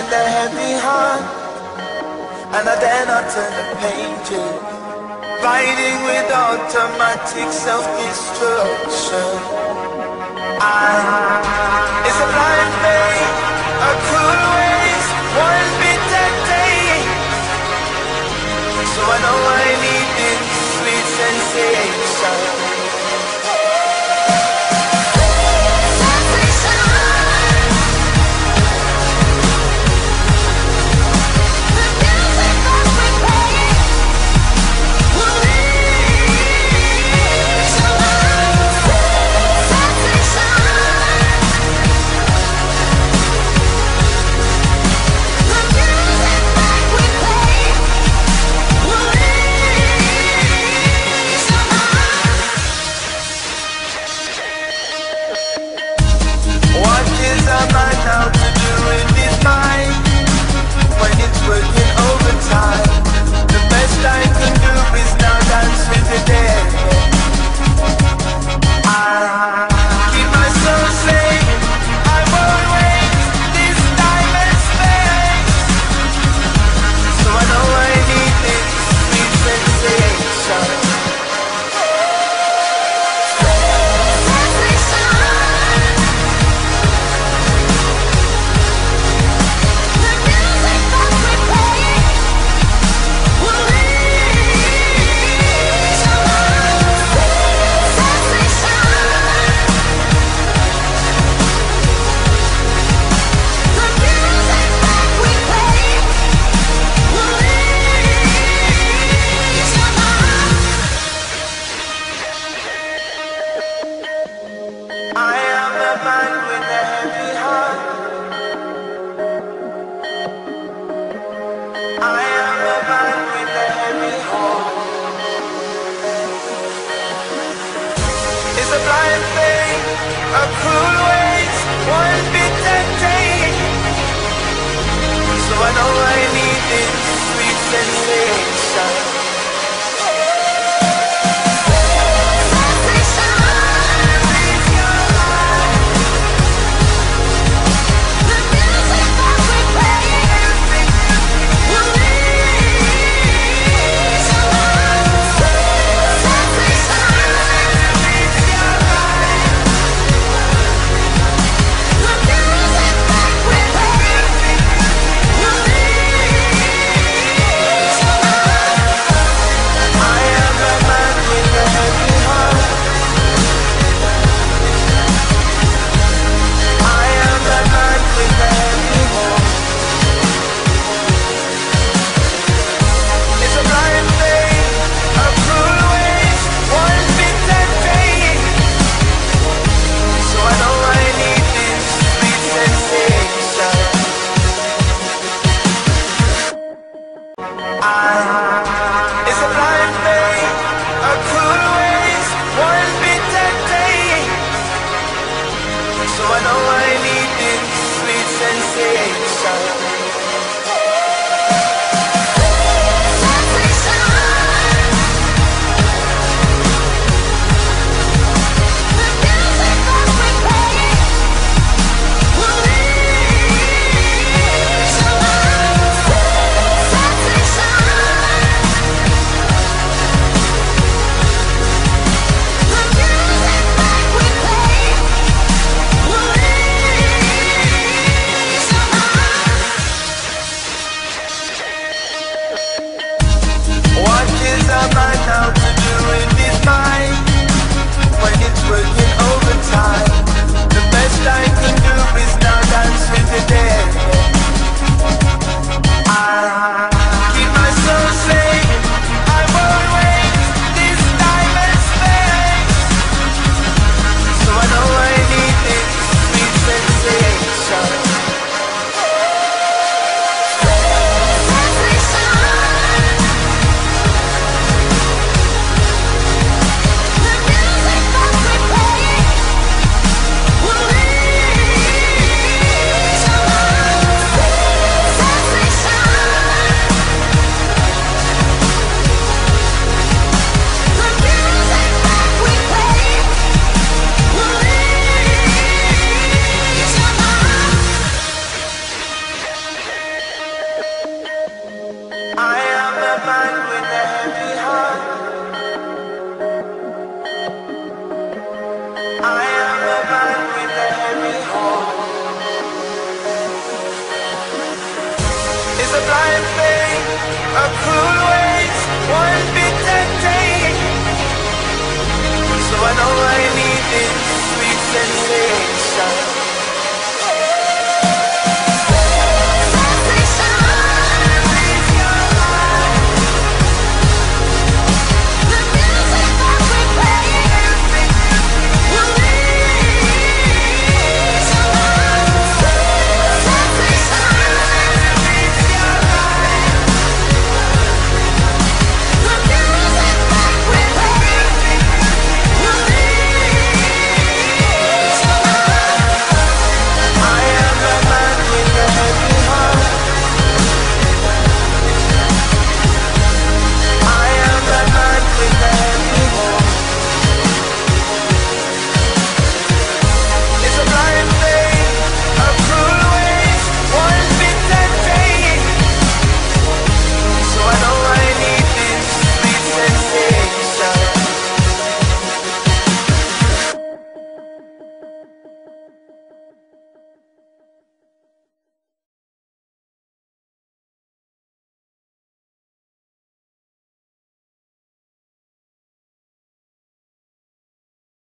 leave the heavy heart, And I dare not turn the pages Riding with automatic self-destruction. certain I I know I need this sweet sensation.